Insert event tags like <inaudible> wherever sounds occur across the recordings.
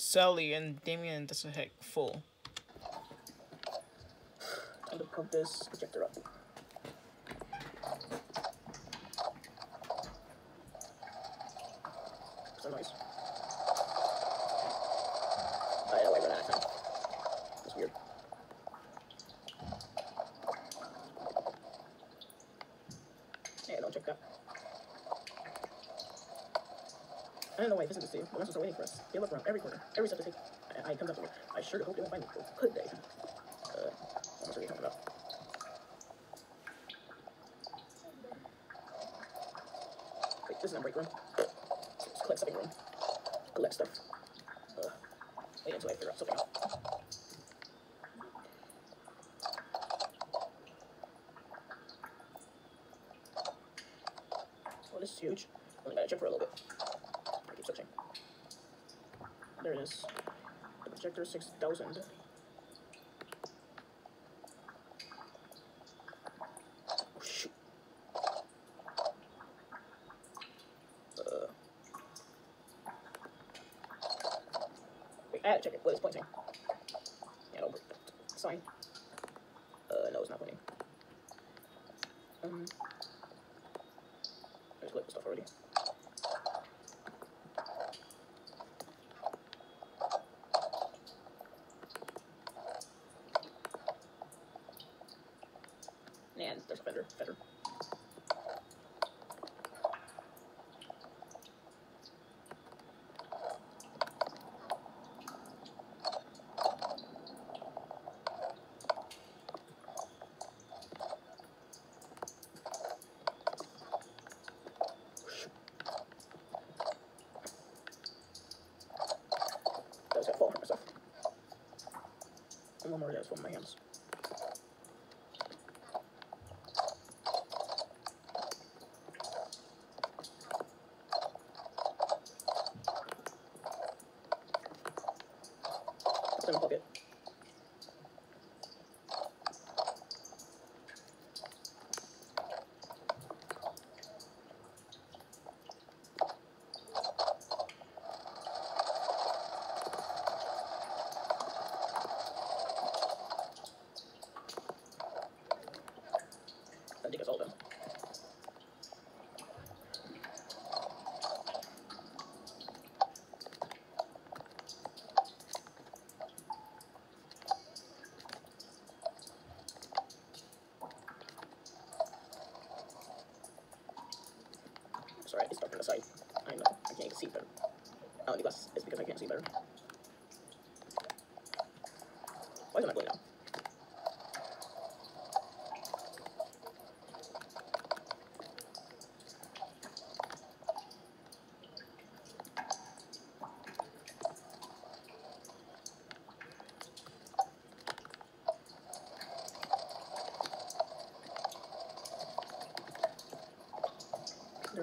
Sally and Damien does a heck full. Time to pump this projector up. So nice. Oh, yeah, wait, we're not time. That's weird. Yeah, don't check that. I don't know why this is the same. The monsters are waiting for us. They look around every corner, every step they take. I, I comes up to me. I sure hope they won't find me. Or could they? Uh, I'm not sure what you're talking about. Wait, this is not break room. Collect stuffing room. Collect stuff. Uh, wait until I figure out something out. Oh, this is huge. Only gotta check for a little bit. I keep searching. There it is. The projector 6000. Oh, shoot. Uh. Wait, I gotta check it. What is pointing? Yeah, don't break that sign. Uh, no, it's not pointing. Um. I just clicked the stuff already. Better. Fender. That was gonna fall from my hands. It's in my pocket. I think it's all done. Sorry, it's dark on the side. I know, I can't even see better. Oh, because it's because I can't see better. Why is it not going down? There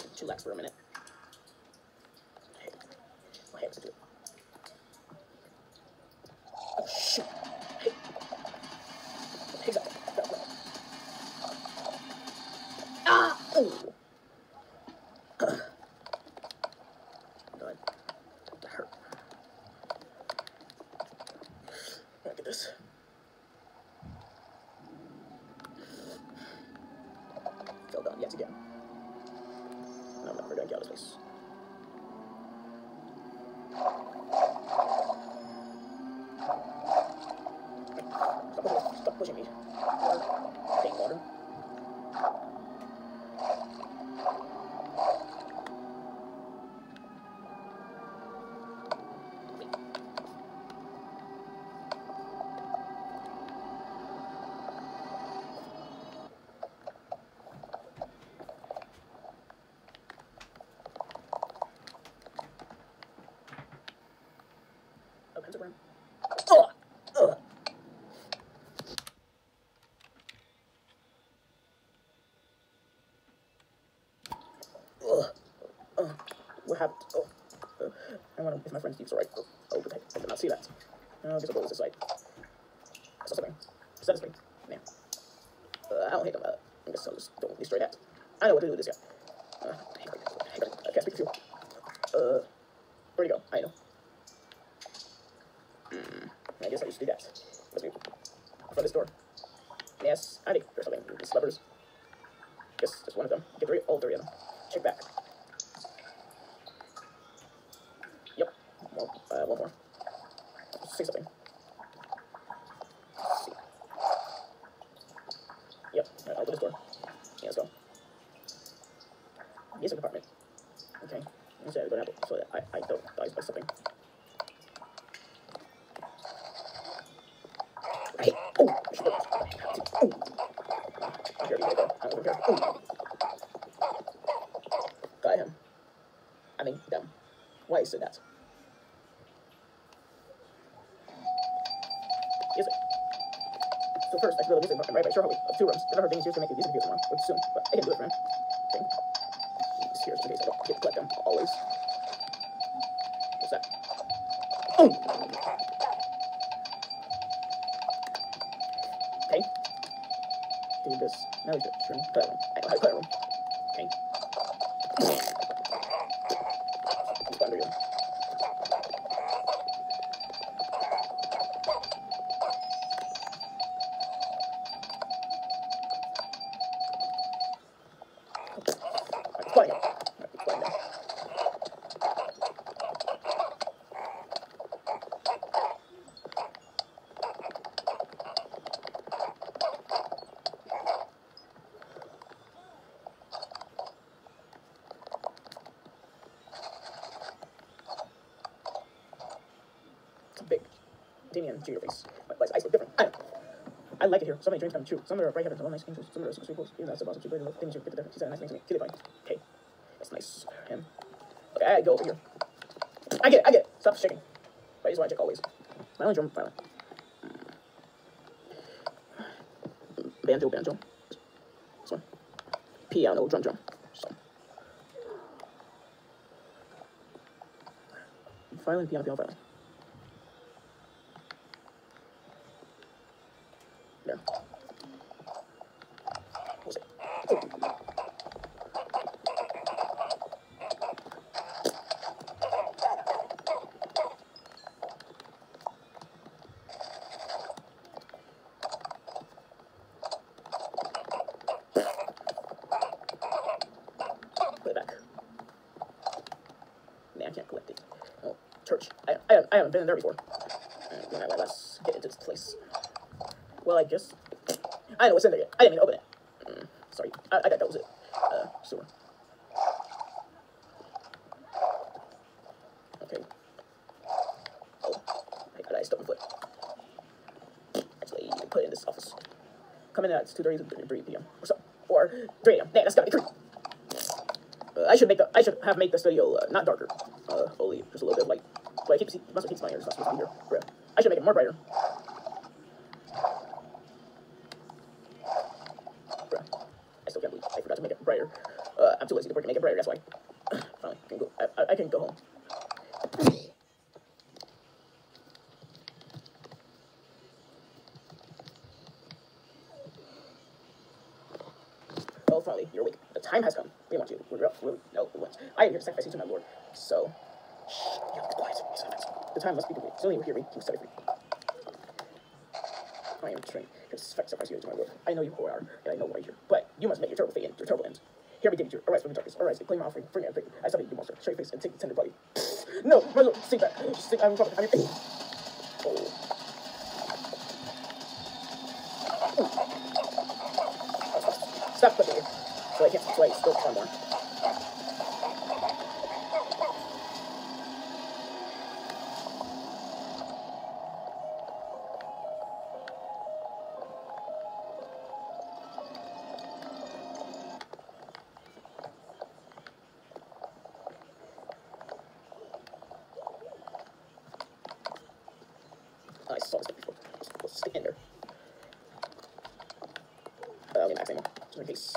to chillax for a minute. Hey, I have to do it. Oh shoot! Hey, hey, that, that, that. Ah! Oh! God, that hurt. Look at this. Fell down yet again. No, I'm not gonna get out of this place. Stop pushing, stop pushing me. Water. Take water. If my friend Steve's alright. Oh, oh, the heck? I did not see that. Uh, I guess I'll go this side. I saw something. Is a spring? Yeah. Uh, I don't hate them. Uh, I guess I'll just don't be straight at. I know what to do with this guy. Uh, hang on, hang on. I can't speak to you. Uh, where'd he go? I know. Hmm. I guess I just do that. Let's move. Front this door. Yes, I think there's something. These levers. Yes, just one of them. Get three, all three of them. Check back. Yep. One, uh, one more. Say something. Let's see. Yep. Alright, I'll open this door. Yeah, let's go. Music department. Okay. Let's say I go to Apple so that I, I don't die by something. Hey, oh, shit. Oh. I hear you, go. I'm over here. Oh. Got him. I mean, them. Why is it that? Is it? So first, I can build a music department right by Two rooms. Never things used to make the music videos tomorrow, or soon, but I can do it him. Thing. Here, case I don't get to collect them, always. Damien Junior face. His eyes look different. I know. I like it here. So many dreams come true. Some are bright heavens, all nice angels. Some are super close. Even that's the boss of little things you get the difference. She said a nice thing to me. Kitty. Okay. That's nice. Him. Okay, I go over here. I get it, I get it. Stop shaking. But I just want to check always. Violent drum, violent. Banjo, banjo. This one. Piano, drum, drum. So. Violin, piano, piano, violin. There. What was it? Oh. Put it back. Man, I can't collect it. Oh, church. I, I, I haven't been in there before. When I let's get into this place. Well, I guess. I know what's in there yet. I didn't mean to open it. Mm, sorry. I, I thought that was it. Uh, sewer. Okay. Oh, I got I stuck my foot. Actually, you can put it in this office. Come in at 2.30 to 3 p.m. or so. Or 3 a.m. Man, that's gotta be 3. Uh, I should make the I should have made the studio uh, not darker, uh, only just a little bit of light. But it keeps it must keeps my not supposed to be here. I should make it more brighter. I still can't believe I forgot to make it brighter. Uh, I'm too lazy to work and make it brighter. That's why. <sighs> Finally, I can go. I, I, I can go home. Oh, finally, you're awake. The time has come. We want you. We're. We're, no, we want. I am here to sacrifice you to my lord. So, shh, you be quiet. Be silent. The be you hear me. You free. I am trained to sacrifice you to my lord. I know you who are, and I know why you're here. But you must make your terrible fate end. Your terrible end. Hear me, David. Arise from the darkness. Arise and claim my offering. Bring it. I summon you, monster. Your face and take the tender body. No, my lord, stay back. Stay, I'm from. I'm Standard. this before. Let's max ammo, just in case.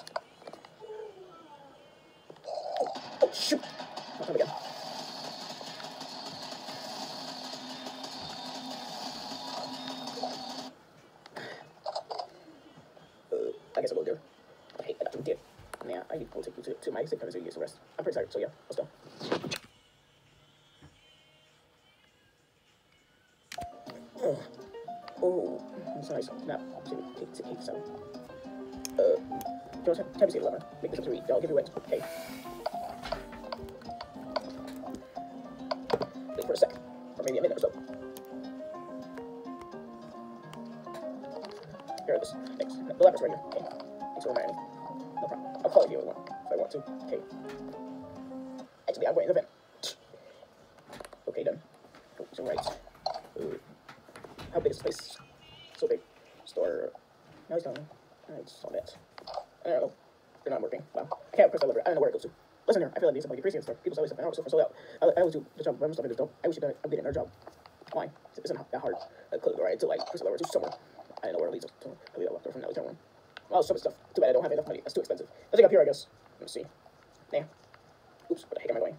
Oh, oh shoot! Oh, we go. Uh, I guess I'll go there. Hey, I got I need to take you to, to my exit, because you use the rest. I'm pretty tired, so yeah, let's go. 16, 7. Uh, draw time, time is 11. Make this a I'll give you wings. Okay. Wait for a sec. Or maybe a minute or so. Here are this. Thanks. The lever's right here. Okay. Thanks for reminding me. No problem. I'll call you the other one if I want to. Okay. Actually, I'm waiting a bit. I can't press the lever. I don't know where it goes to. Listen here, I feel like these are like a precinct store. People always say, I was so sold out. I, I always do the job, I'm stuff I don't. I wish you'd done it. I'm getting our job. Why? It isn't that hard. I click right to like press the lever to somewhere. I don't know where it leads to. I believe I left her from that return one. Well, some stuff. Too bad I don't have enough money. That's too expensive. Let's take up here, I guess. Let's see. Nah. Oops, what the heck am I going?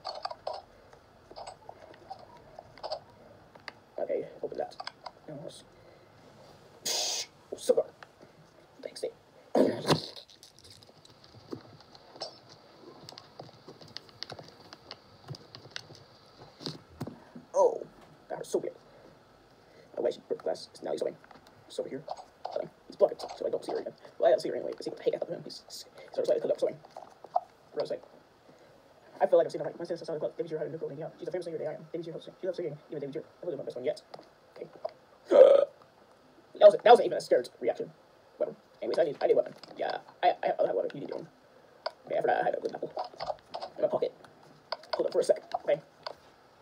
Okay, open that. No. Oh, cigar. Thanks, Dave. <clears throat> oh, that hurts so bad. Oh, wait, she broke the glass. Now he's away. It's over here. Um, he's blocked, so I don't see her again. Well, I don't see her anyway, because he got the heck of him. He's, he's sort of like, up, sewing. Rose, I feel like I've seen her like my sister saw the club. David Giroux had a new girl, yeah. She's a famous singer, I am. David Giroux, she loves singing. Even David Giroux. I wasn't my best one yet. Okay. <gasps> that was that wasn't even a scared reaction. Weapon. Anyways, I need I need a weapon. Yeah, I I have a weapon. You need your own. Okay, I forgot I have a good apple in my pocket. Hold up for a sec.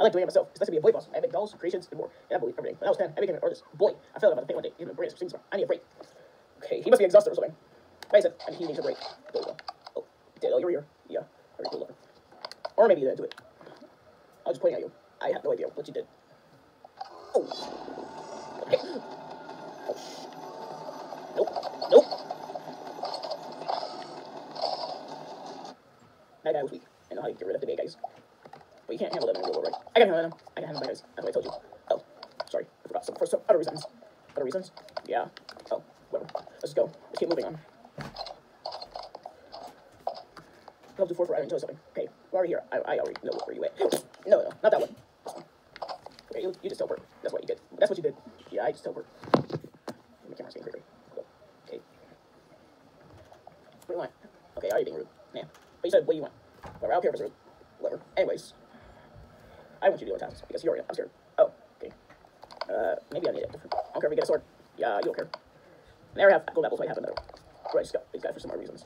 I like doing it myself. It's nice to be a boy boss. I make dolls, creations, and more. And I believe everything. When I was 10, I became an artist. Boy, I felt about the thing one day. Even brains for I need a break. Okay, he must be exhausted or something. I and he needs a break. Go. Oh, did oh, you're here. Yeah, very cool. Or maybe you didn't do it. I was just pointing at you. I have no idea what you did. Oh. Okay. Oh. Nope. Nope. That guy was weak. I know how to get rid of the big guys. But you can't handle them in the real world, right? I can handle them. I can handle guys. That's what I told you. Oh, sorry. I forgot some for some other reasons. Other reasons? Yeah. Oh, whatever. Let's go. Let's keep moving on. I'll do four for I tell you something. Okay, we're here. I, I already know where you at. <gasps> No, no, not that one. Okay, you, you just teleport. That's what you did. That's what you did. Yeah, I just teleport. My camera's getting crazy. Okay. What do you want? Okay, are you being rude? Yeah. But you said what you want. Whatever, I don't care if it's rude. Whatever. Anyways. I want you to deal with tasks because you're I'm scared. Oh, okay. Uh, maybe I need it. I don't care if we get a sword. Yeah, you don't care. There Never have gold apples, might have another. Right, just got these guys for some more reasons.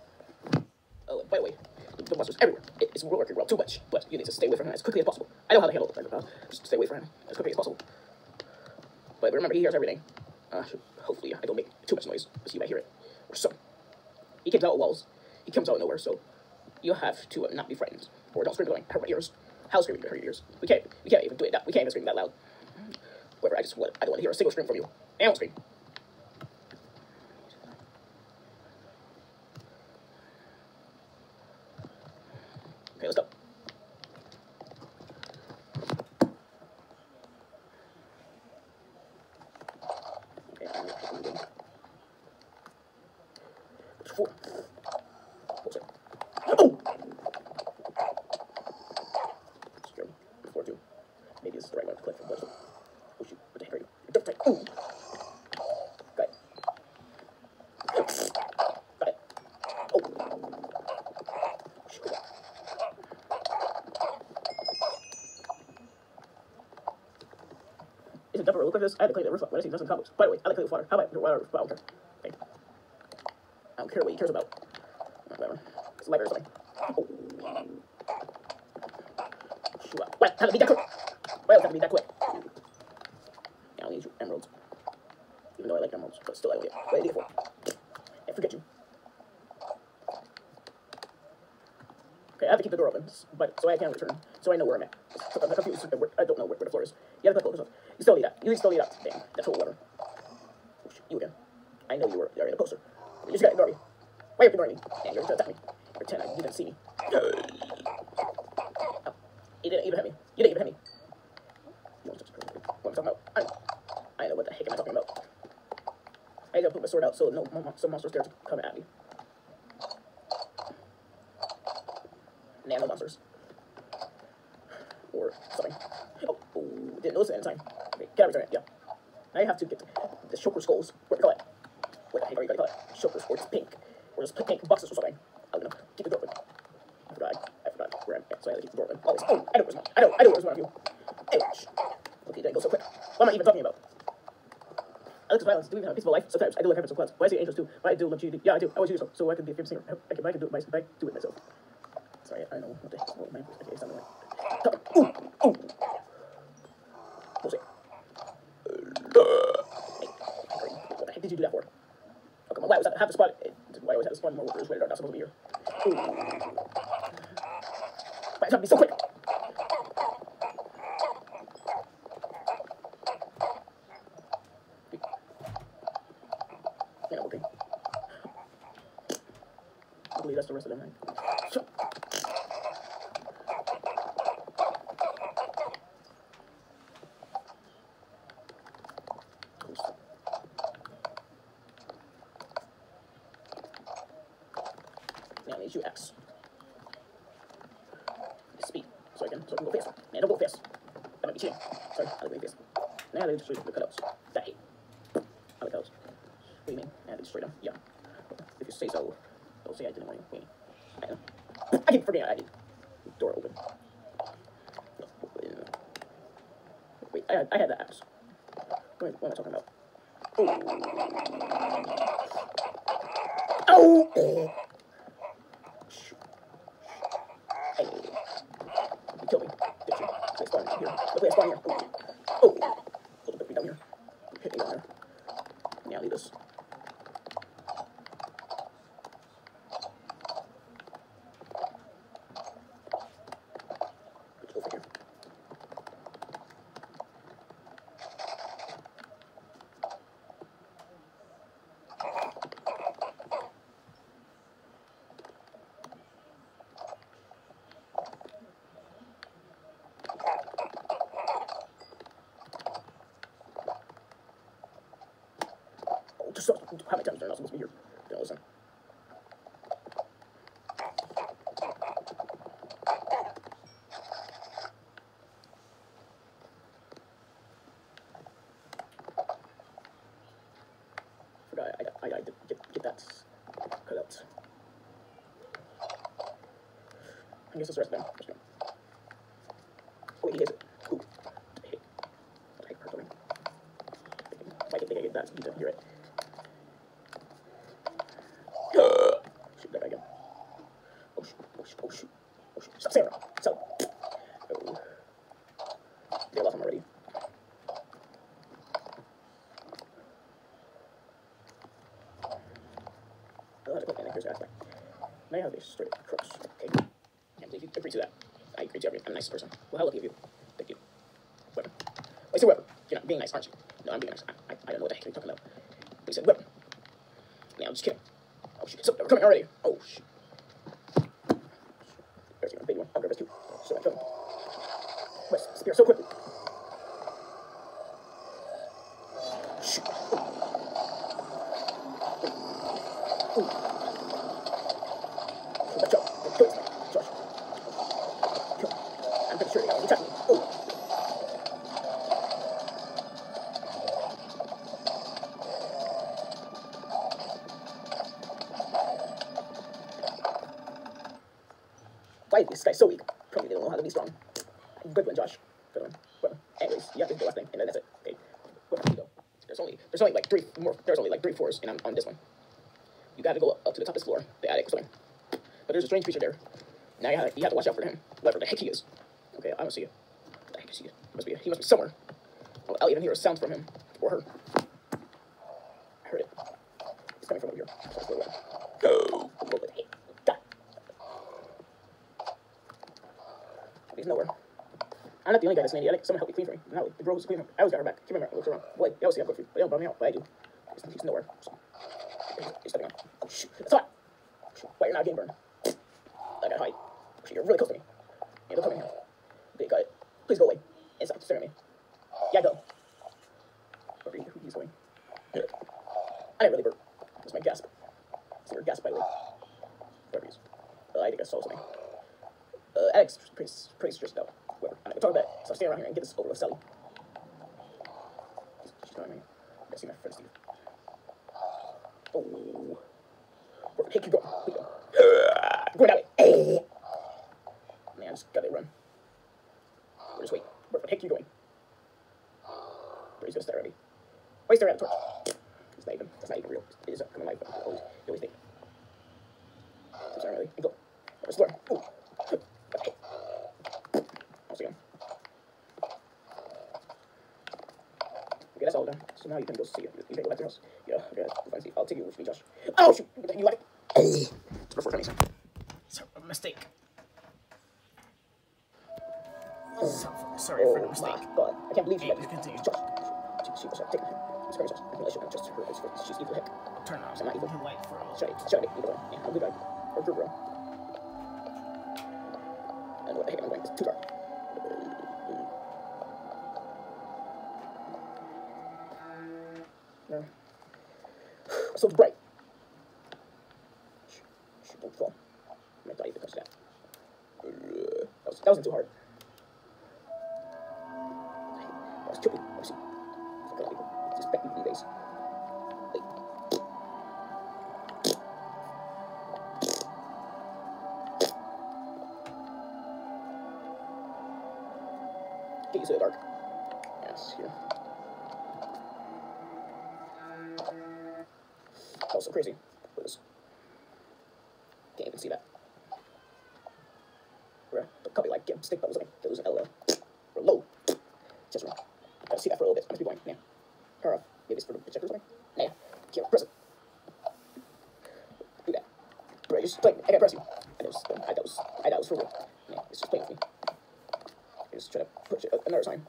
Oh, by the way, the monsters everywhere. It, it's working well too much, but you need to stay away from him as quickly as possible. I know how to handle it, uh, just stay away from him as quickly as possible. But remember, he hears everything. Uh, hopefully, I don't make too much noise, so you might hear it. Or so. He comes out of walls. He comes out of nowhere, so you have to uh, not be frightened. Or don't scream going, hurt my ears. How screaming to hurt your ears? We can't, we can't even do it that, we can't even scream that loud. Whatever, I just want, I don't want to hear a single scream from you. Won't scream. Okay, let's go. Okay, I'm gonna pick one again. Four. Four, seven. Oh! Scared me. Four, two. Maybe this is the right one to click from. Oh shoot, what the heck are you? Don't take. Ooh! Got it. Got it. Oh! Shoot, good job. Like this? I had to clean the roof up when I see dust cobwebs. By the way, I like clean water. How about water roof? I don't care. Okay. I don't care what he cares about. Whatever. It's lighter or something. Oh. What? How to be that quick? Else have to be that quick? Yeah, I'll need you emeralds. Even though I like emeralds, but still I don't get. What did I? I forget you. Okay, I have to keep the door open, but so I can return, so I know where I'm at. I'm confused. I don't know where, where the floor is. You have to click close You still need that. You still need that. Damn, that's whole oh, shit, you again. I know you were in the poster. You just gotta ignore me. Why are you ignoring me? Yeah, you're gonna attack me. Pretend I, didn't see me. Oh, you didn't even hit me. You didn't even hit me. What am I talking about? I know. I know what the heck am I talking about. I gotta put my sword out so no some monsters to come at me. nano monsters. Or something. Oh, oh didn't notice it in time. I return it? Yeah. Now you have to get the Shoker skulls. What do you call it? What the heck are you gonna call it? Pink. Or just pink boxes or something. I don't know. Keep the door open. I forgot. I forgot where I'm at, so I had to keep the door open. Always. Oh, I know where's one. I know, I know where's one of you. Hey, shh. Okay, didn't go so quick. What am I even talking about? I look at violence. Do we even have a peaceful life? Sometimes I do like heavens and clouds. Why I see angels too? Why I do love you? Yeah, I do. I always do so. So I can be a famous singer. I can, I can do it myself. I do it myself. Sorry, I don't know what the my okay, something like. Ooh, ooh. We'll see. Hey, what the heck did you do that for? Oh come on! Why was that half the spot? Why always have to spawn more workers when they're not supposed to be here? Ooh. Why to be so quick? Yeah, okay. I believe that's the rest of them. Right? Sure. Now I need you X. Speed. So I can so I can go fast. Man, don't go fast. That might be cheating. Sorry, I like fast. Now I need to show you the cutouts. That hate. I like cutouts. What do them. Yeah. If you say so. Don't say I didn't want you. I. I keep forgetting I did. Door open. Wait, I had, I had the apps. What am I talking about? Oh! oh. Shoot. Hey. You killed me. Did you? I spawned here. Look, I spawned here. Oh. Oh. A little bit down here. Hit me down there. Now leave this. Put you over here. Oh, just so, how many times are I not supposed to be here? Don't listen. Forgot I, I, I, I get, get that cut out. I guess it's the rest of them. Just go. Oh, wait, he has it. Ooh. I hate, I hate hurt me. I can think I get that, so you don't hear it. Shoot that guy again. Oh shoot, oh shoot, oh shoot, oh shoot. Stop, Sarah. Stop. Oh. They left him already. I'll have to put my here's the aspect. Have a straight across. Okay. Believe you agree to that. I agree to everything. I'm a nice person. Well, how lucky of you. Thank you. Weapon. I said weapon. You're not being nice, aren't you? No, I'm being nice. I, I, I don't know what the heck you're talking about. But said weapon. Yeah, I'm just kidding. Oh shit, so they're coming already. Oh shit. There's even a big one. I'll grab this too. So I'm coming. West, spear so quickly. Shoot. Ooh. Ooh. Watch out. Don't kill this thing. Josh. Kill. I'm pretty sure they already attacked me. Ooh. Why is this guy so weak? Probably they don't know how to be strong. Good one, Josh. Good one. Well, anyways, you have to do the last thing, and then that's it. Okay. Well, you go. There's only like three more. There's only like three floors, and I'm on this one. You got to go up to the top of this floor, the attic or something. But there's a strange creature there. Now you have, you have to watch out for him, whatever the heck he is. Okay, I don't see you. What the heck is he? He must be he must be somewhere. I'll, I'll even hear a sound from him or her. I heard it. It's coming from over here. Go. He's nowhere. I'm not the only guy that's in the attic. Someone help me clean for me. No, the girl who's cleaning. I always got her back. Keep remember. I around. Boy, they always say I'm good for you. They don't bum me out, but I do. He's, he's nowhere. So. He's stepping on. Oh, shoot. That's hot. Shoot. Why you're not getting burned? I gotta hide. Shoot, you're really close to me. Yeah, don't come in here. Okay, got it. Please go away. Inside, stare at me. Yeah, go. Where are? He's going. I didn't really burp. That's my gasp. It's your gasp, by the way. Whatever he is. Uh, I think I saw something. Uh, Alex, pretty, pretty stressed out. Whatever. I'm not gonna talk. So I'm around here and get this over with Sally. She's going me. I see my friend Steve. Oh. Where the heck you going? Where you going? <sighs> Going that way. Man, I just gotta run. Or just wait. Where the heck you going? Where he's gonna stare at me. Why you staring at the torch? It's not even. That's not even real. It is a coming life. but You always, always think. It's not really. And go. The door? Ooh. Okay. Once again. Okay, that's all done. So now you can go see it. You can go back to your house. Yeah, okay, that's fine. I'll take you with me, Josh. Oh, shoot! You like it? It's before coming. Sorry, a mistake. So, sorry for the Oh mistake. my god. I can't believe she Hey, let me. continue. Josh. She, was take. It's Josh. I you know. Just her. It's, she's evil heck. Turn So I'm not evil. light for a little. Shut it. Shut it. Either. Yeah, I'm a good guy. Or good. I what the heck I'm going. It's too dark. So shh, don't fall. I that. That wasn't too hard. Just wrong. Gotta see that for a little bit. I must be blind. Yeah. Or uh, maybe it's for the check or something. Nah. Can't press it. Do that. Bro, you're just playing. I can't press you. I know. I thought it was. I it was for real. Yeah, it's just playing with me. You're just trying to push it another time.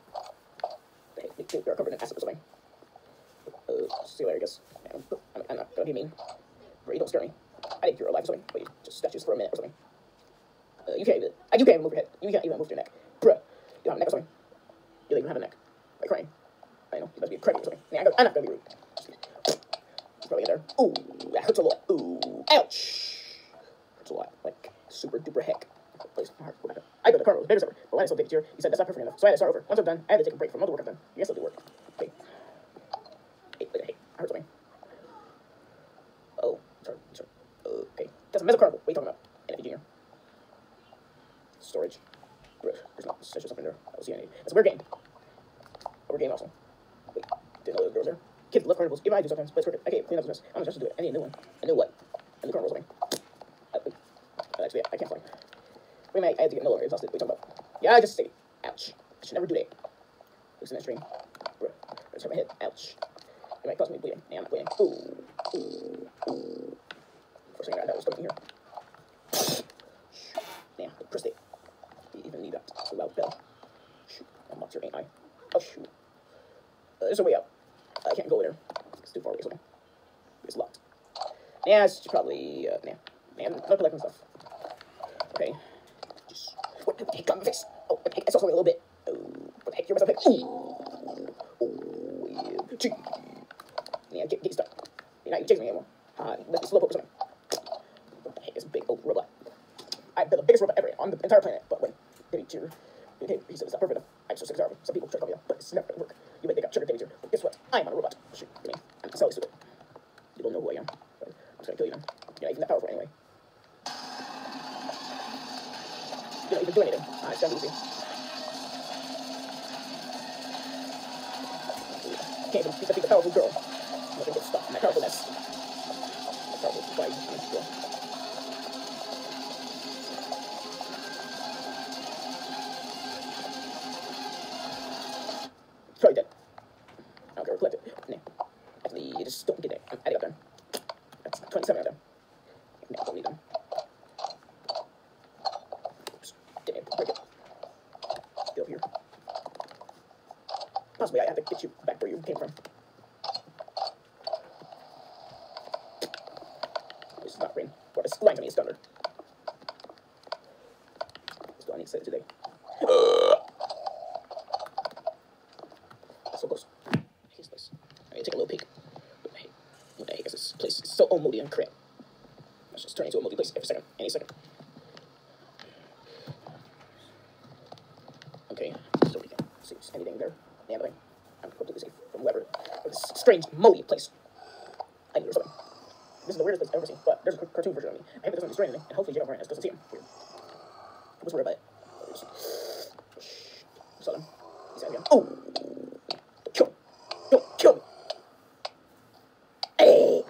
They, they, they're covered in acid or something. Uh, see you later, I guess. I'm, I'm, I'm not gonna be mean. Bro, you don't scare me. I think you're alive or something, but just statues for a minute or something. Uh, you can't even. Uh, you can't even move your head. You can't even move your neck. Bruh, you don't have a neck or something. You don't even have a neck. Like crying. I know. You must be crying or something. Yeah, I'm not- gonna be rude. Probably get there. Ooh, that hurts a lot. Ooh, ouch. Hurts a lot. Like super duper heck. Please, my heart. Go. I thought the car was bigger, but when I take it here, he said that's not perfect enough. So I had to start over. Once I'm done, I had to take a break from all the work I've done. I guess I'll do work. Hey, hey, at hey, I heard something. Oh, sorry, sorry. Okay, that's a mesocarpal. What are you talking about? NFP Junior. Storage. There's not such a something there. I don't see any. That's a weird game. Weird game also. Wait, didn't know there was there. Kids love carnivals. Even I do sometimes, but it's worth it. Okay, clean up this mess. I'm just to do it. I need a new one. A new what? A new carnival something. Uh, actually, I can't fly. Wait a I had to get no longer exhausted. You talking about? Yeah, I just say, ouch. I should never do that. Looks in that stream. Bruh, Let's hurt my head. Ouch. It might cause me bleeding. Yeah, I'm bleeding. Ooh, ooh, ooh. First thing I that was something here. Damn, the prostate. You even need that. Loud bell. Shoot, I'm not your I? Oh, shoot. There's a way out. I can't go there. It's too far away. It's locked. Yeah, it's probably, uh, yeah. Man, I'm not collecting stuff. Okay. Just, what the heck got my face? Oh, the heck? I saw something a little bit. Oh, what the heck? You're myself. Ooh. Oh, yeah. Gee. Yeah, get, get stuck. You're not chasing me anymore. Uh, let's be slow poke or something. What the heck is a big old robot? I built the biggest robot ever on the entire planet, but when David Jeter, okay, he said it's not perfect enough. I'm so sick of. Some people try to call me out, but it's never gonna work. You may think I'm sugar David Jeter, but guess what? I'm not a robot. Shoot, I mean, I'm Sally Stupid. You don't know who I am. I'm just gonna kill you now. You're not even that powerful anyway. You don't even do anything. Ah, it's done easy. Can't even beat the, powerful girl. Nothing gets stuck in that powerfulness. That powerful pride. Girl. It's probably dead. I don't care, collect it. No. Actually, you just don't get it. I'm adding up then. That's 27 of them. No, I don't need them. Oops. Didn't even break it. Get over here. Possibly I have to get you back where you came from. This is not green. What is lying to me is standard. Still, I need to say it today. So close. Here's this. Alright, take a little peek. What the heck? What the heck is this so unmoody and crap. Let's just turn into a moody place every second. Any second. Okay, so we can see anything there. Yeah, nothing. I'm completely safe from whoever. This strange, moldy place. I need or something. This is the weirdest place I've ever seen, but there's a cartoon version of me. I hope it doesn't destroy anything, and hopefully Jacob Moranis doesn't see him. Weird. What's worried about it? Saw him. He's out again. Oh! Don't kill me. Don't kill me. Hey!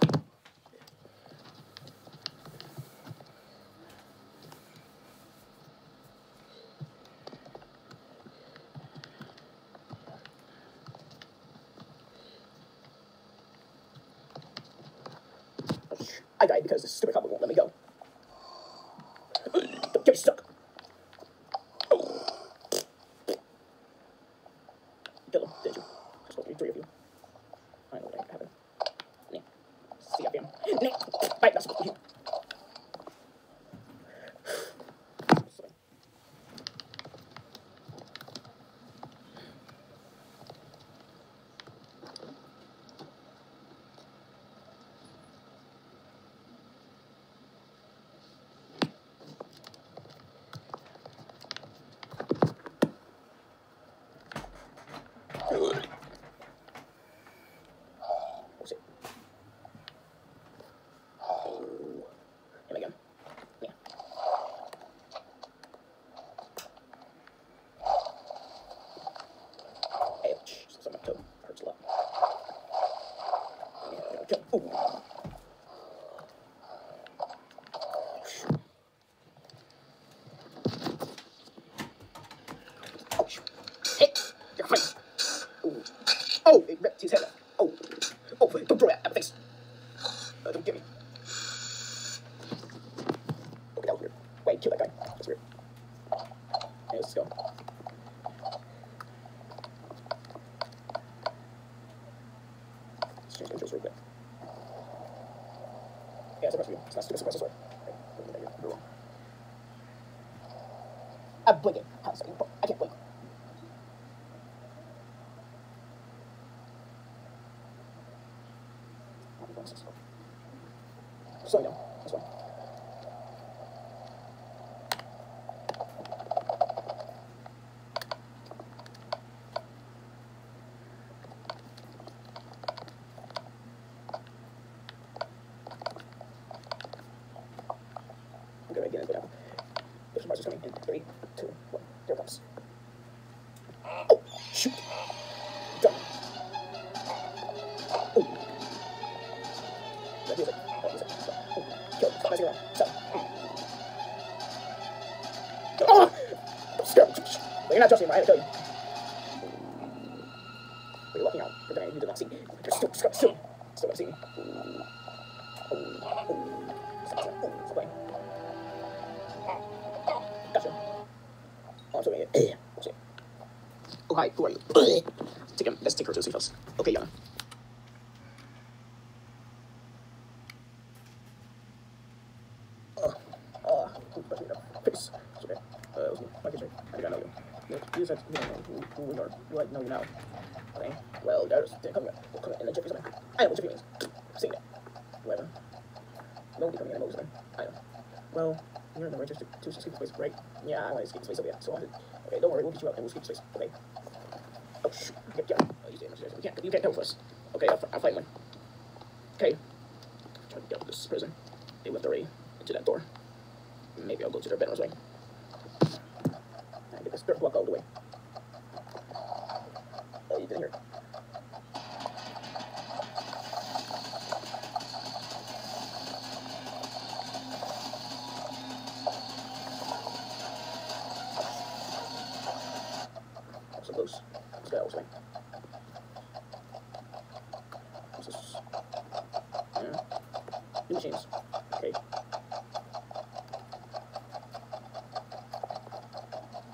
I died because this stupid Well, you're not trusting me. I had Well, you're in the register to escape space, right? Yeah, I want to escape space. Okay, so I did. Okay, don't worry. We'll get you out and we'll escape space. Okay. Oh, shoot. Get, get. Oh, you can't. You can't. You can't come with us. Okay, I'll, I'll fight one. Okay. Trying to get out of this prison. They went already into that door. Maybe I'll go to their bedrooms way. And get this dirt block all the way. Oh, you didn't hear it. Close. Let's go that way. What's this? Yeah. New machines. Okay.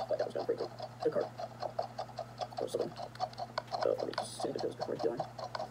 That was gonna break the, the card. Let me send the bills before I go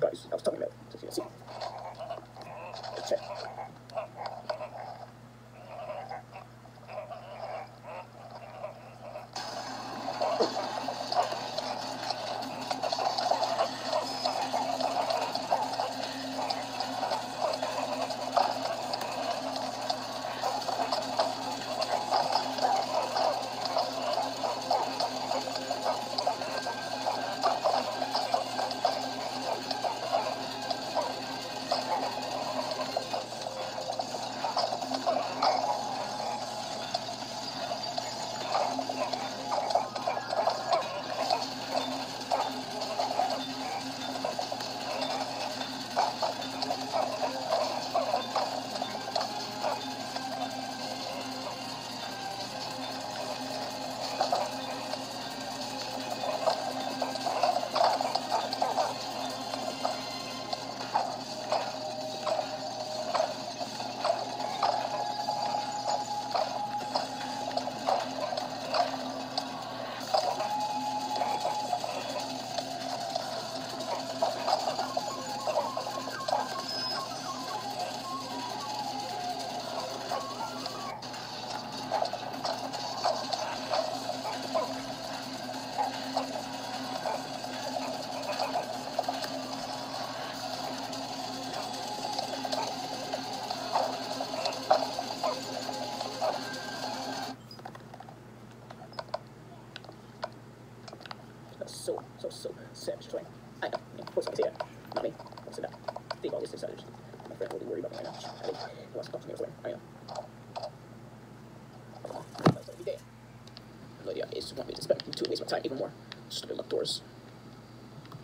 Guys, I was talking about. So, see.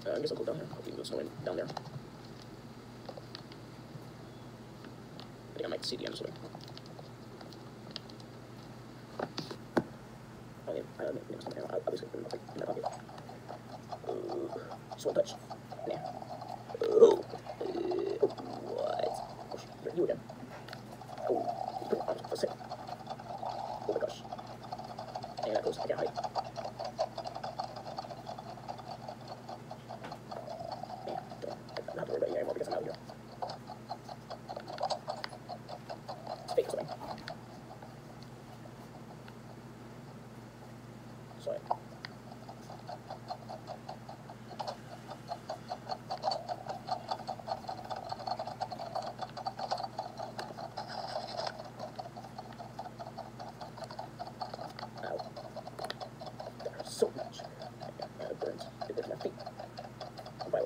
Uh, I guess I'll go down here. I'll go one down there.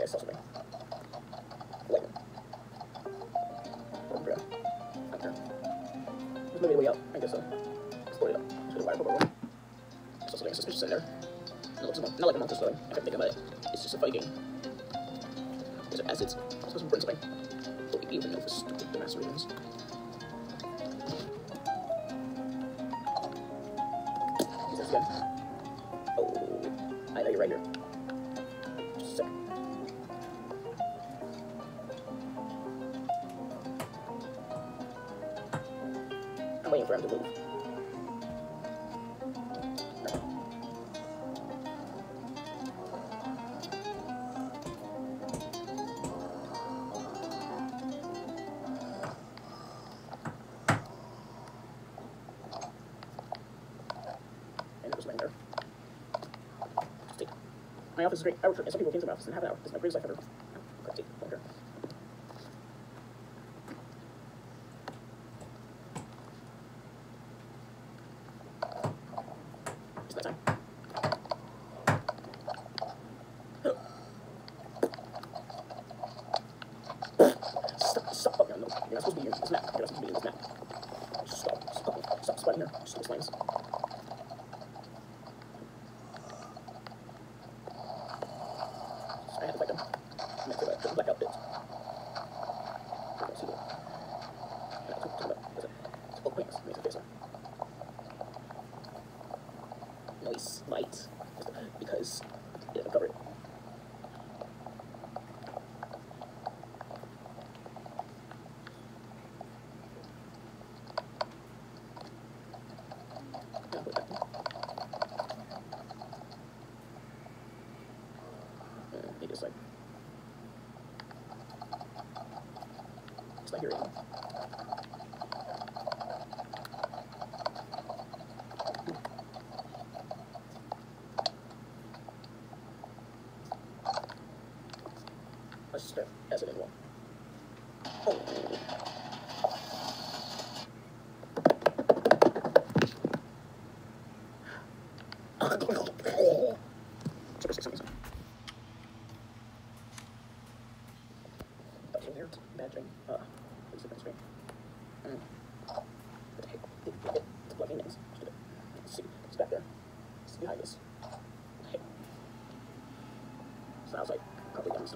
this or something. Wait. Oh, bro. Okay. Maybe a way out. I guess so. Let's load it up. Go to wire one. It's also like a suspicious in there. It looks not like a monster thing. I can't think about it, it's just a fighting game. My office is great. I work for some people came to my office and have an hour. It's my greatest life ever. I'm crafty.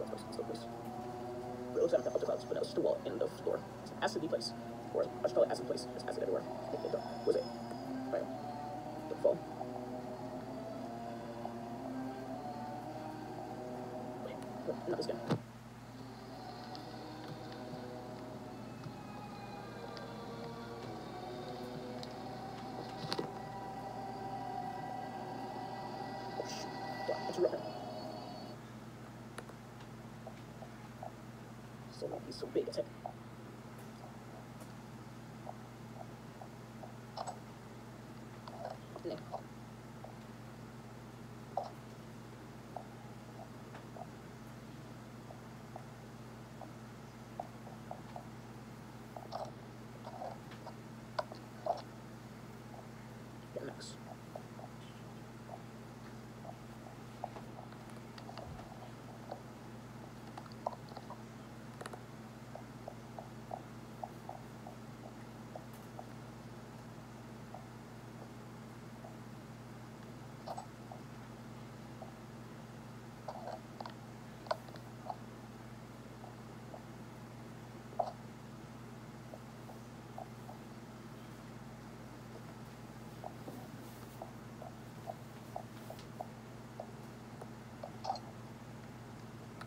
Probably down still place. Still place. It looks like I'm up to clouds, but no, it's just wall in the floor. Acidy place. Or I should call it place. So he's so big heck.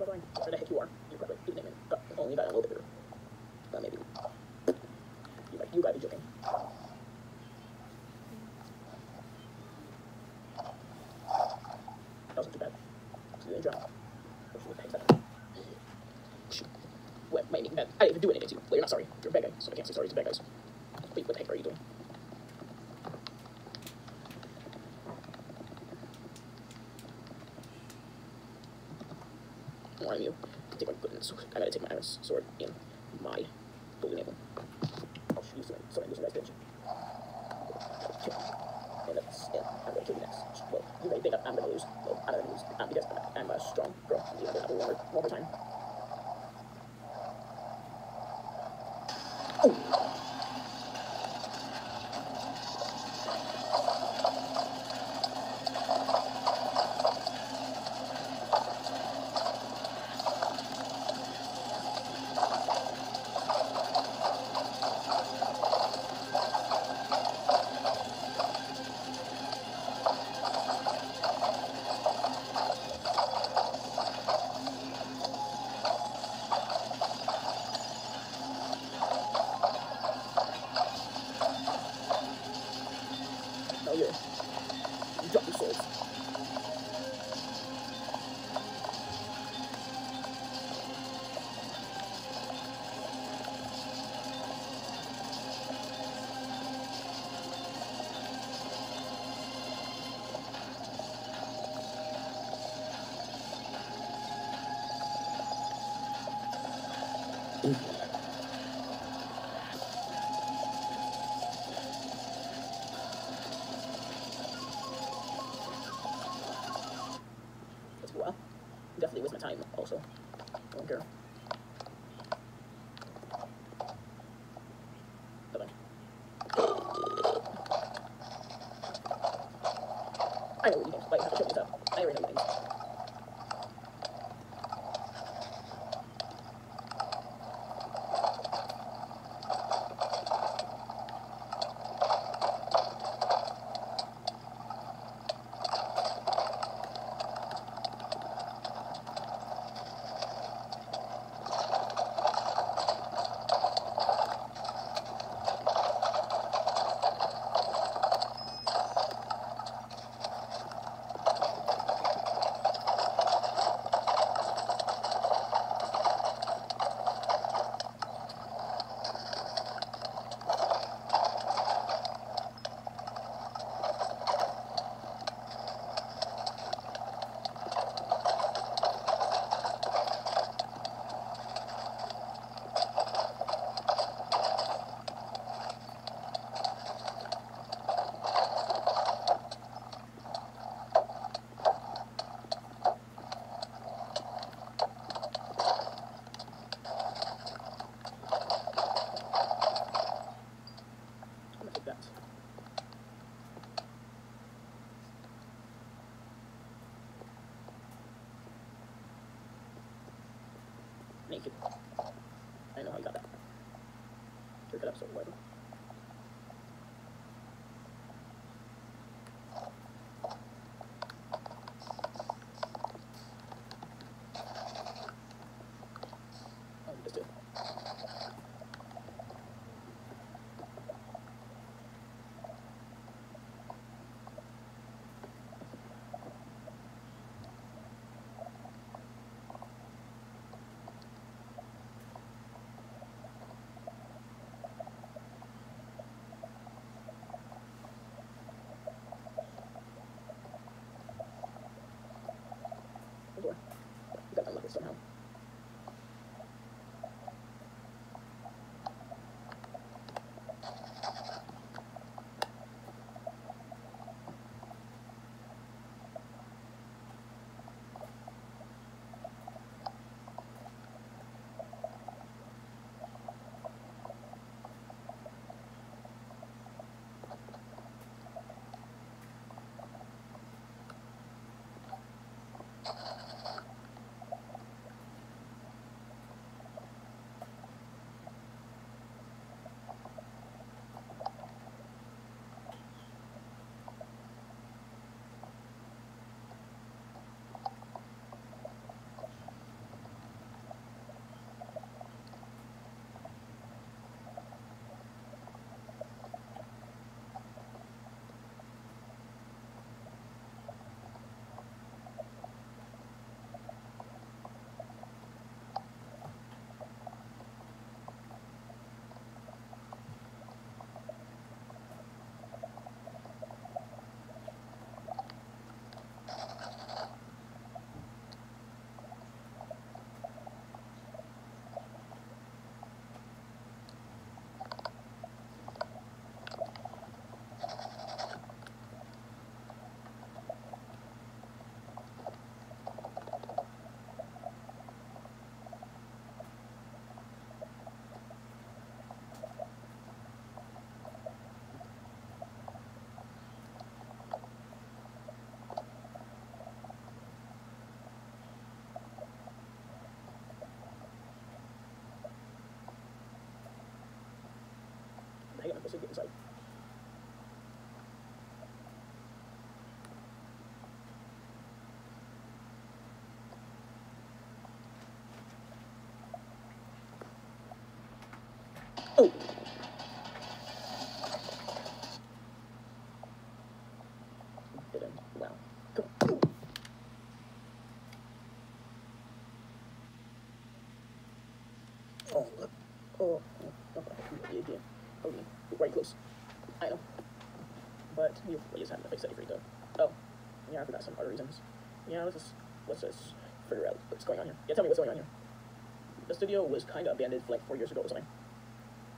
Where the heck you are. You probably do name it. But only got a little bit bigger. Maybe. You like you gotta be joking. That wasn't too bad. The heck's that? What am bad? I didn't even do anything to you. Well, you're not sorry. You're a bad guy, so I can't say sorry to bad guys. Wait, what the heck are you doing? warn you to take my good sword. I gotta take my iron sword in my holy name. I'll shoot soon. Sorry, losing that bitch. And that's it. I'm gonna kill you next. Well, you may think I'm gonna lose. Well, I'm gonna lose. Um, because That's well. Definitely waste my time also. I don't care. Bye-bye. I know what you think. Like, shut this up. I already know what you think. you got that. Here, cut door. You got to unlock it somehow. Hang on, let's get inside. Oh! Didn't. Wow. Come on. Oh, look. Oh, oh, oh, yeah, yeah. Oh, yeah. You're right close. I know. But you, just had to fix for though. Oh, yeah, I forgot some other reasons. Yeah, let's just, let's just figure out what's going on here. Yeah, tell me what's going on here. The studio was kind of abandoned like four years ago or something.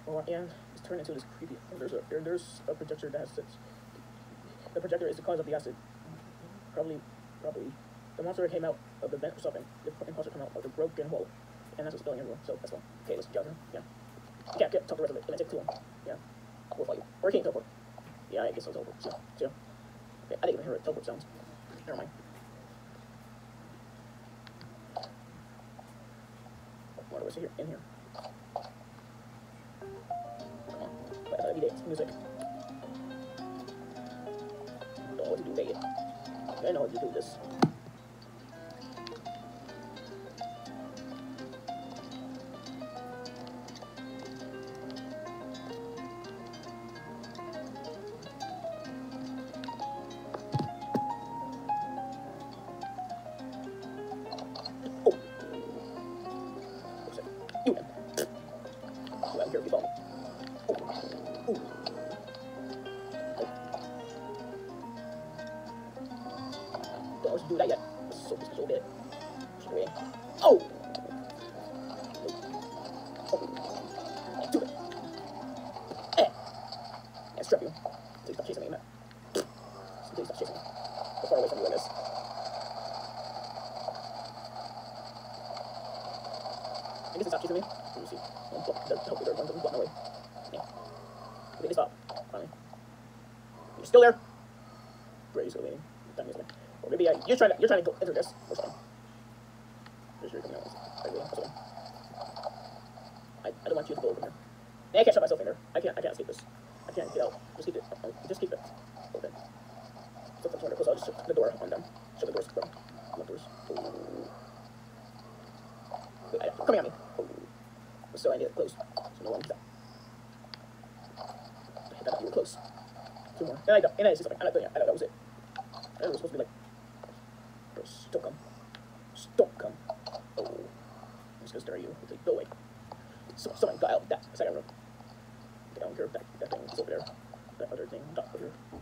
Or, and it's turned into this creepy. Oh, there's a there, there's a projector that has sits. The projector is the cause of the acid. Probably, probably, the monster came out of the vent or something. The monster came out of the broken hole, and that's what's spilling everywhere. So that's fine. Okay, let's get out here. Yeah. Can't get talk the rest of it. Take too. Yeah. We'll fight. Teleport. Yeah, I guess I'll teleport. So, so. Okay, I didn't even hear it. Teleport sounds. Never mind. What I see here? In here. Come on. But I. Music. Don't what do. I know how to do this. You're trying to you're trying to go enter this deserving daughter.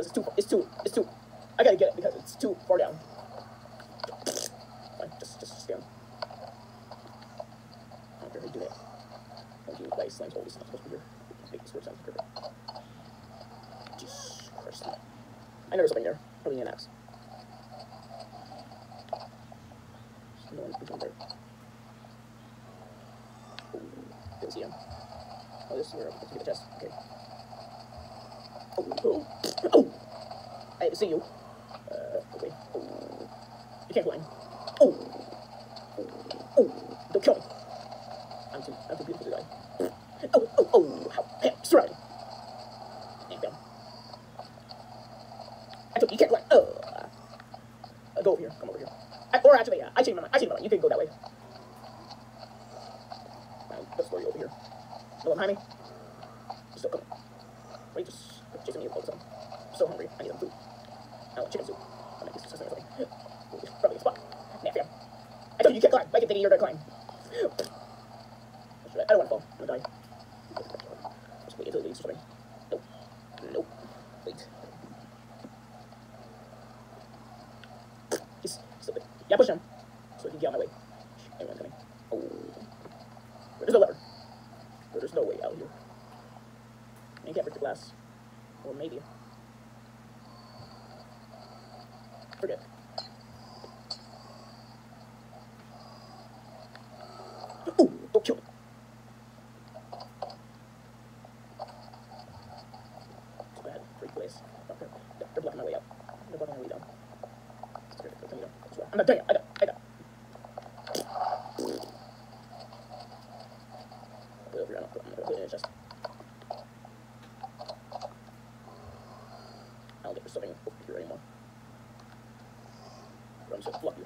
because it's too it's too I don't. I don't. Think there's something over here anymore. I'm so fluffy.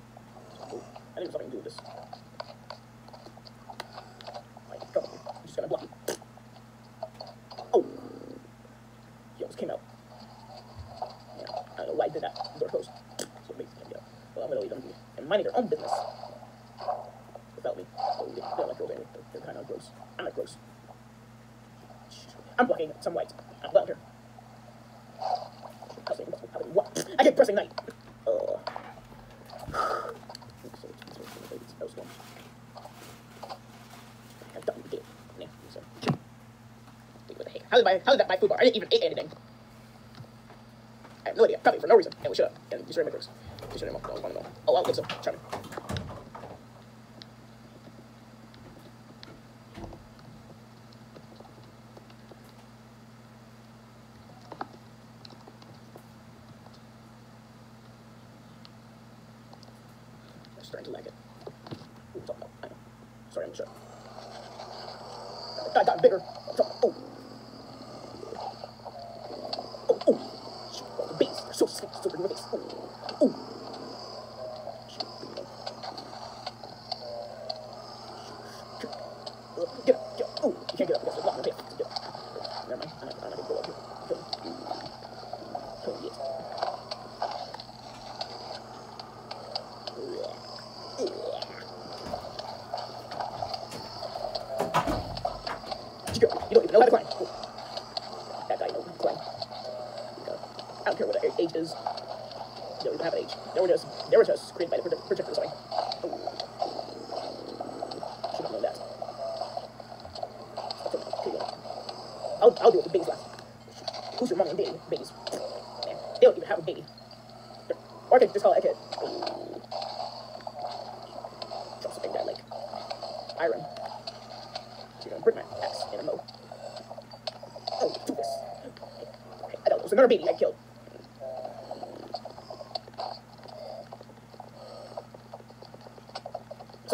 is my how is that my food bar? I didn't even eat anything. I have no idea. Probably for no reason. And we should have. And you should have my drugs. You should have. Oh, I'll get some. Charming.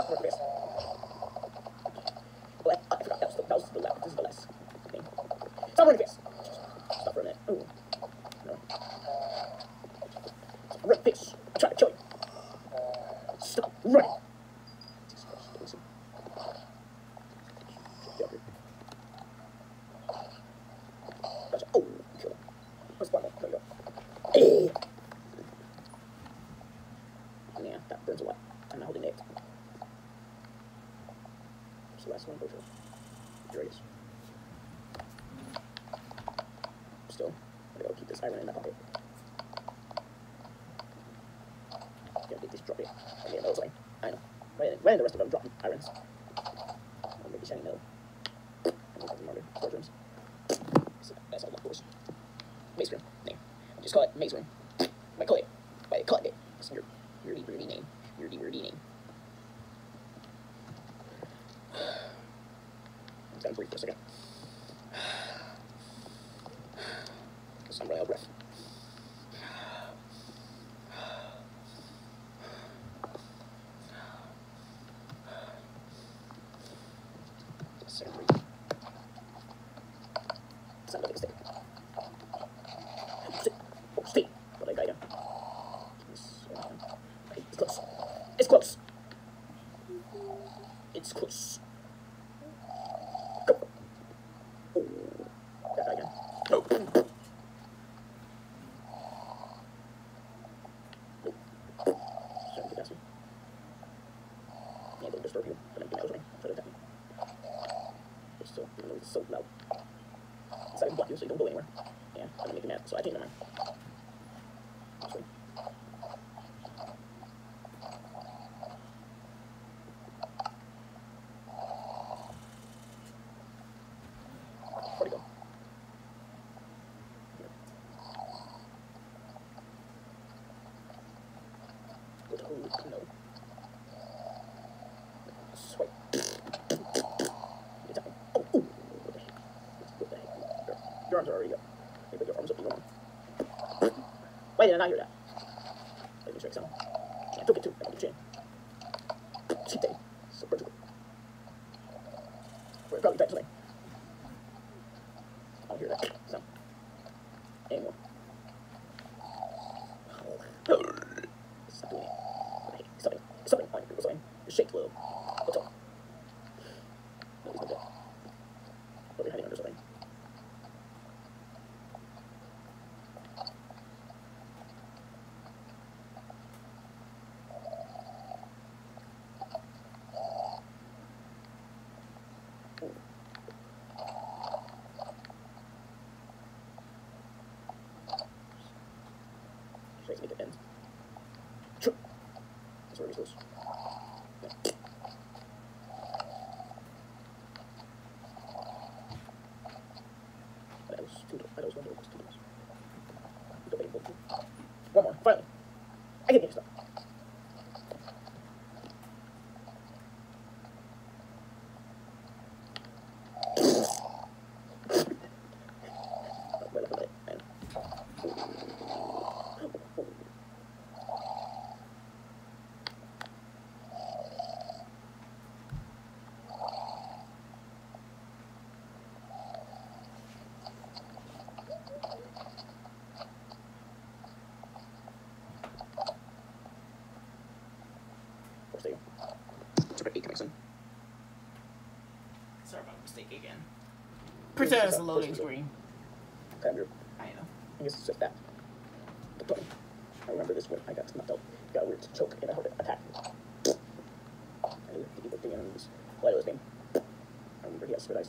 só progresso. Amazing. My click. My click it. It's your dirty, dirty name. Weirdy, weirdy name. I'm gonna breathe for a second. Because I'm running out of breath. <sighs> Second breathe. Sound of this It's so loud. Sorry, block you so you don't go anywhere. Yeah, I'm gonna make you mad, so I changed my mind. arms are already up. Maybe your arms will be long. Wait, did I not hear that? services. Come on, finally. I can hear stuff. It's just a loading screen. Okay, Andrew. I know. I guess it's just that. The button. I remember this when I got knocked out. Got weird to choke and I heard it attack. I knew the thing on his. What was name? I remember he has red.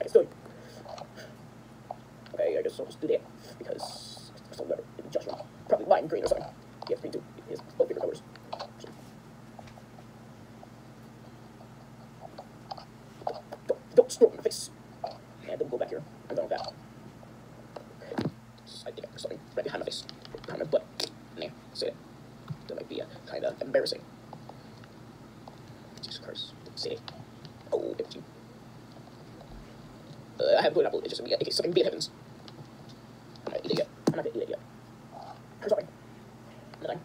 I. Still Okay, I guess I'll just do that. Because it's still better in Joshua. Probably lime green or something. Has green too. He has both favorite colors. So. Don't, don't my face. Yeah, don't go back here. I'm done with that. I think there's something right behind my face. Behind my butt. Nah, say it. That might be uh, kind of embarrassing. Jesus Christ. Say it. Oh, empty. Uh, I haven't put it up. It's just gonna be something happens. I'm not eating it yet. I'm not gonna eat it yet. Here's something. Nothing.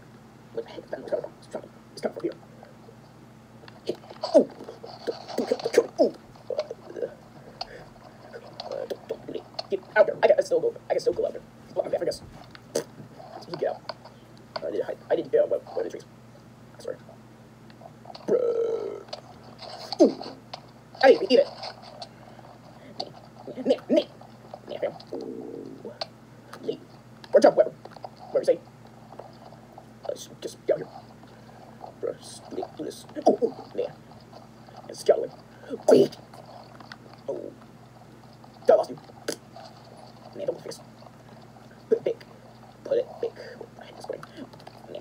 What the heck? It's coming from. It's coming. It's coming from here. Hey. Oh! Don't, don't kill, don't kill me. Oh! Uh, uh, don't, don't do it. Get out there. I can still go. I can still go out there. My path, I guess. Just get out. I did hide. I did get out by, by the trees. Sorry. Bruh. Ooh. I didn't even eat it. Nah, nah, nah, fam. Ooh. Lee. Or jump, whatever. Whatever you say. Let's oh, just get out here. Just do do. Oh, oh. And scallowing. Quick. Oh. I lost you. Nah, don't fix. Put it back. Put it back. What the heck is going Nah.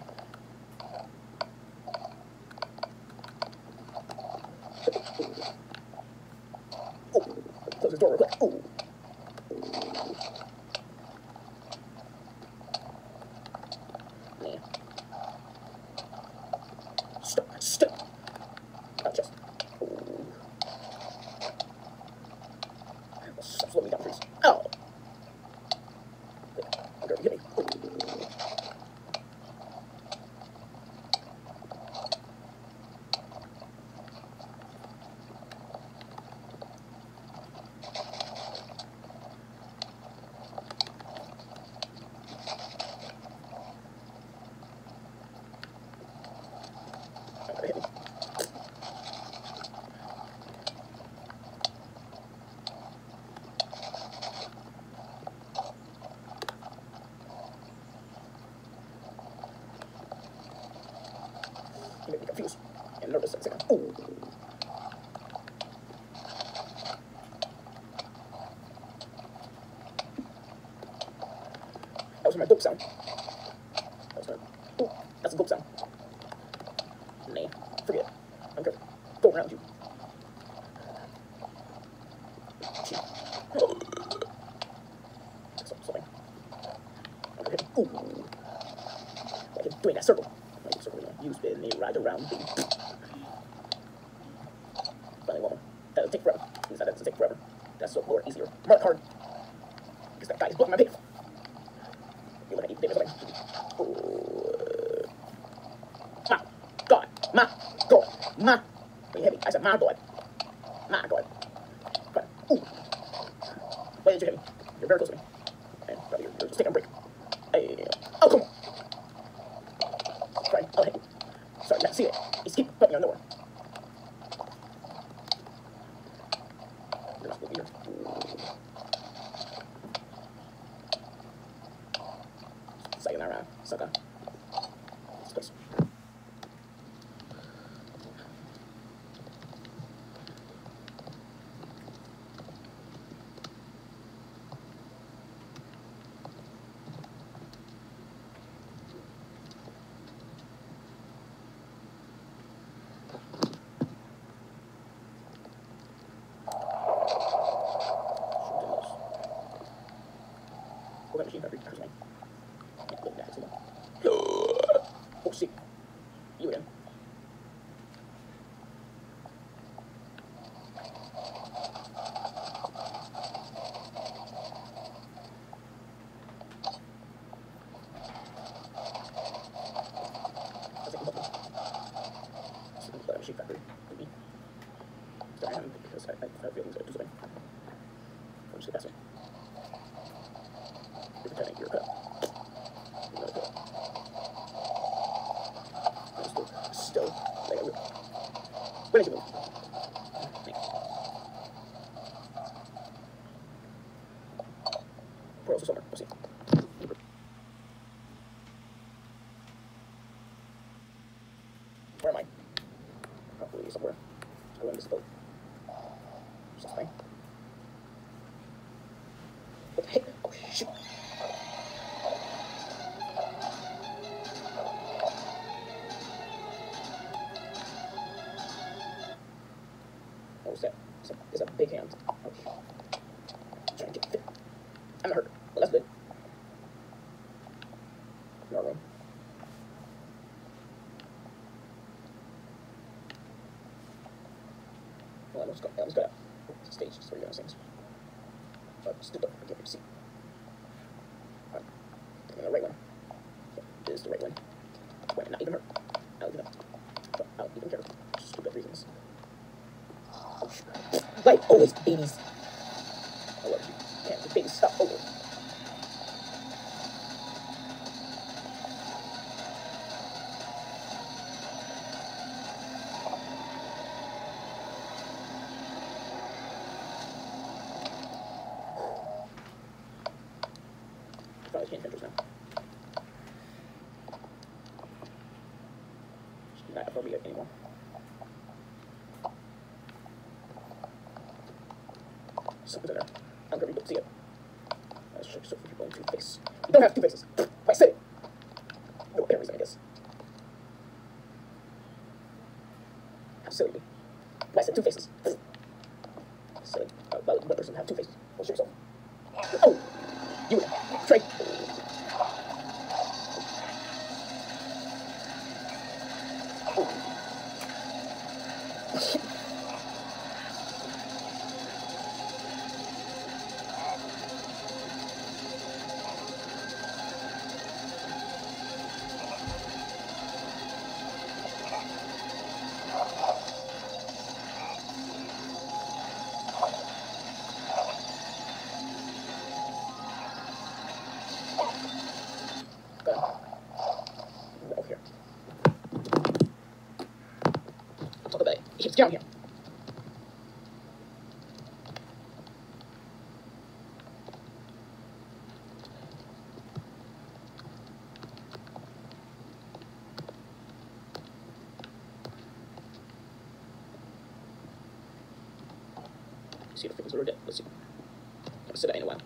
Oh, close the door real quick. Oh. Nah. Stop. Stop. Not just. Oh. Stop slowing me down, please. Ow. Okay, get me. Oh. Okay, hit me. You made me confused and nervous at the same time. Ooh. That was my gulp sound. That was my. Ooh, that's a gulp sound. Nah, forget it. I'm gonna go around you. Fantástico. lowest 80s. Basis. yo-yo. see if things are dead. Let's see. I haven't said that in a while.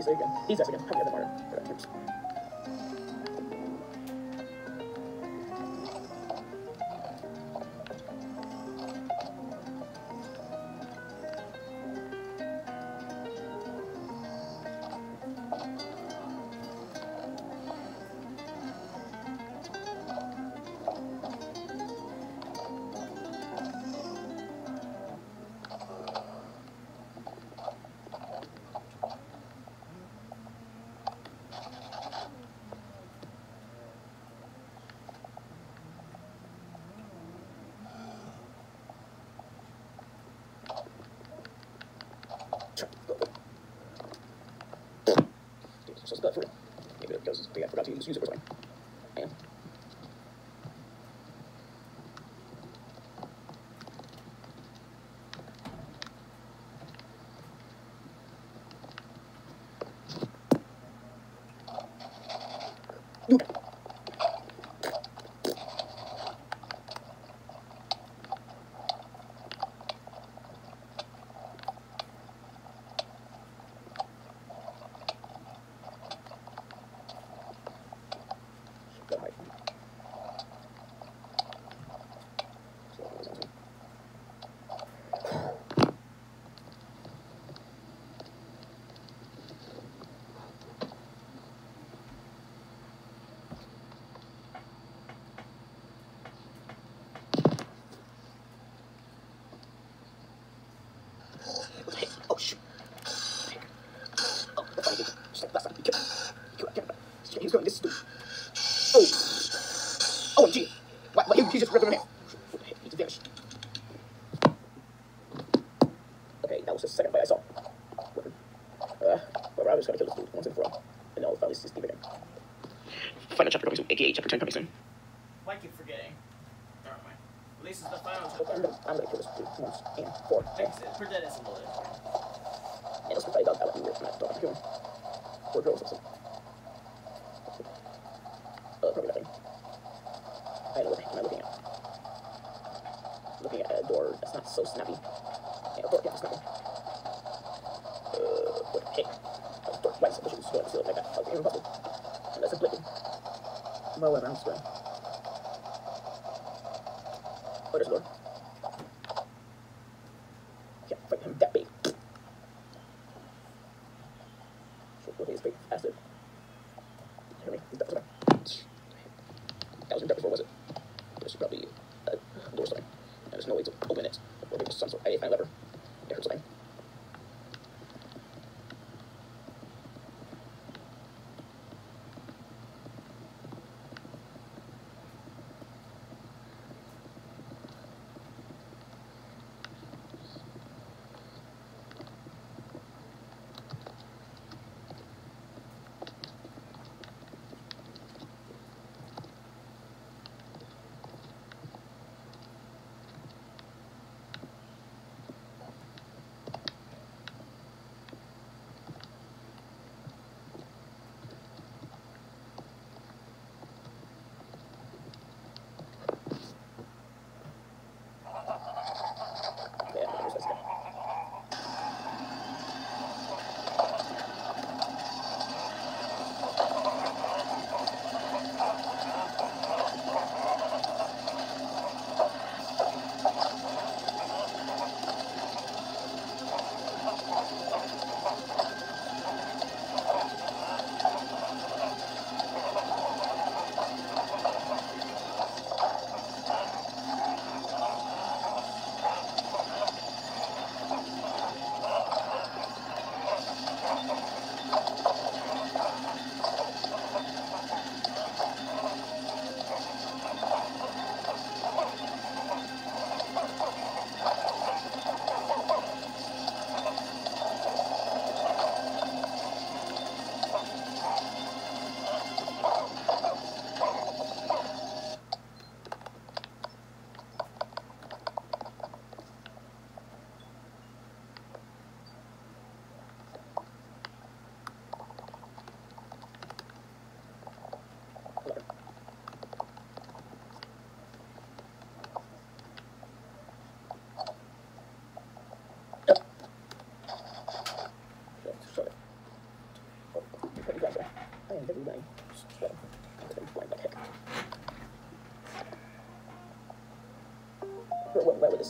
he's of again. These guys again. Have the other. But Maybe that because I forgot to use it. Four. Six, for Dennis.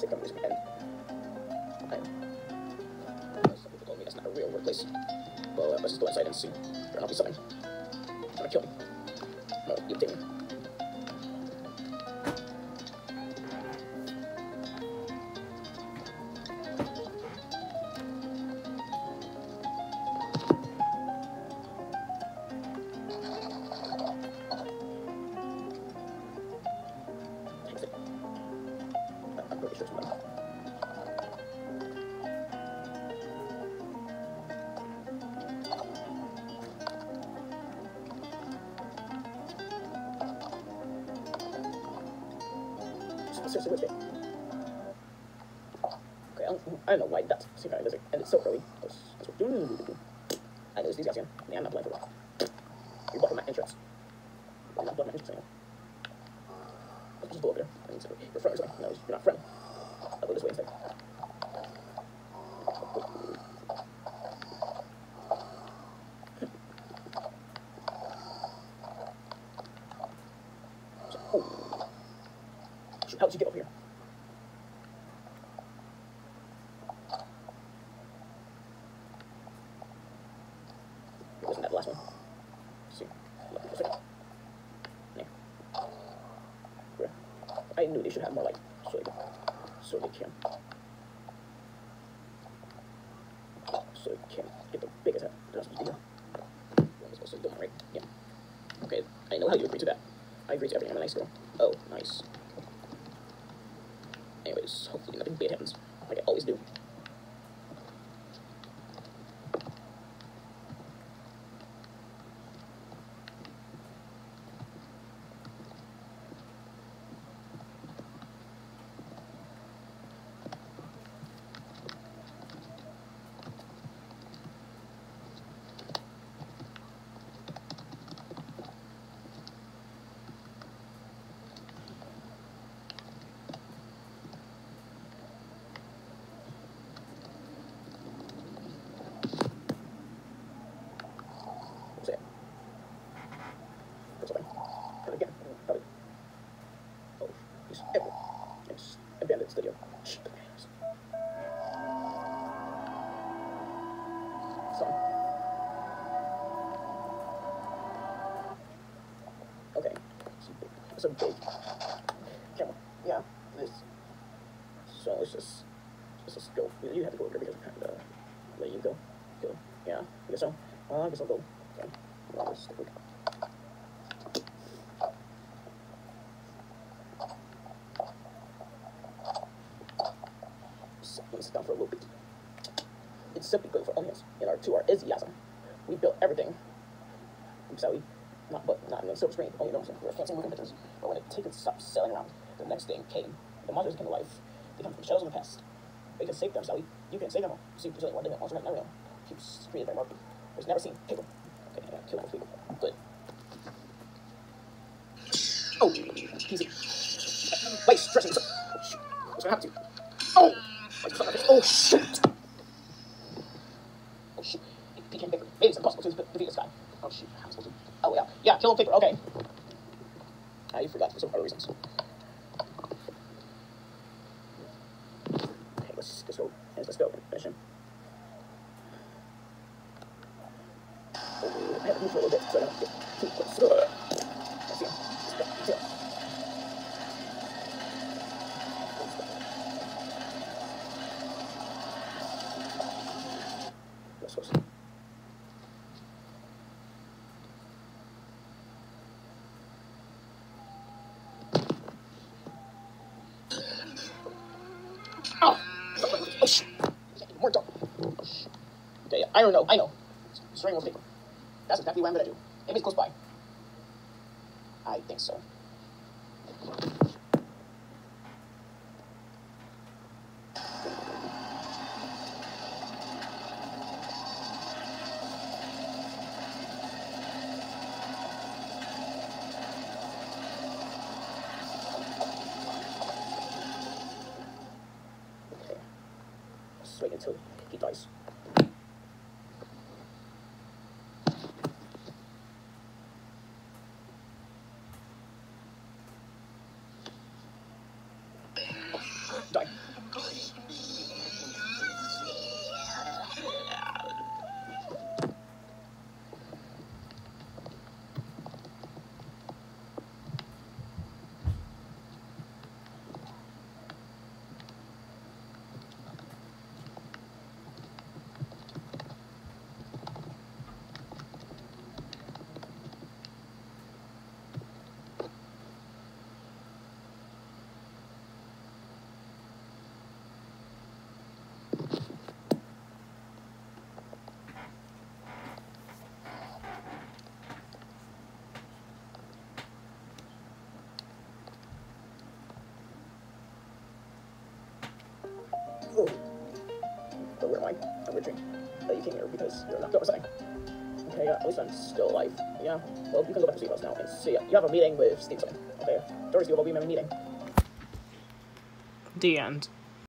Where, where this end? I, some people told me that's not a real workplace. Well, let's just go inside and see. There might be something. How'd you get over here? Wasn't that last one. See. Yeah. I knew they should have more light, so so they can so they can get the biggest head. That's supposed to be here. One was supposed to be done, right? Yeah. Okay, I know how you agree to that. I agree to everything. I'm a nice girl. Oh, nice. Anyways, hopefully nothing bad happens, like I always do. What's that? What's that? And again, probably. Oh, he's ever. It's abandoned studio. Shh. Son. Okay. It's a big, camera. Yeah, this. So let's just, let's just go. You you have to go over because I'm kind of uh, letting you go. Go. Yeah, I guess so. Well, I guess I'll go. Okay. Well, let's stick So, Let me sit down for a little bit. It's simply good for onions. In our to our enthusiasm, we built everything. So we, not but not in the silver screen. Oh, you know, we were fancy moving pictures. Tickets stopped selling around, the next thing came. The monsters came to life. They come from shadows of the past. They can save them, Sally. You can save them. all. See, Brazilian war, they monster right now. Keeps created by Mark. Was never seen. Paper. Okay, I kill those people. Good. Oh, easy. Wait, stretching. Oh, shoot. What's gonna happen to you? Oh! Oh, shoot! Oh, shoot. He became bigger. Maybe it's impossible to defeat this guy. Oh, shoot. Oh, yeah. Yeah, kill him, paper. Okay. I forgot for some other reasons. Okay, let's, let's go. Let's go. Him. Oh, I have to move a little bit so I don't get too close. I don't know. I know. String of paper. That's exactly what I'm gonna do. Maybe it's close by. I think so. Because you're not good or something. Okay, at least I'm still alive. Yeah, well, you can go back to Steve's now and see it. You have a meeting with Steve something. Okay, you will be a meeting. The end.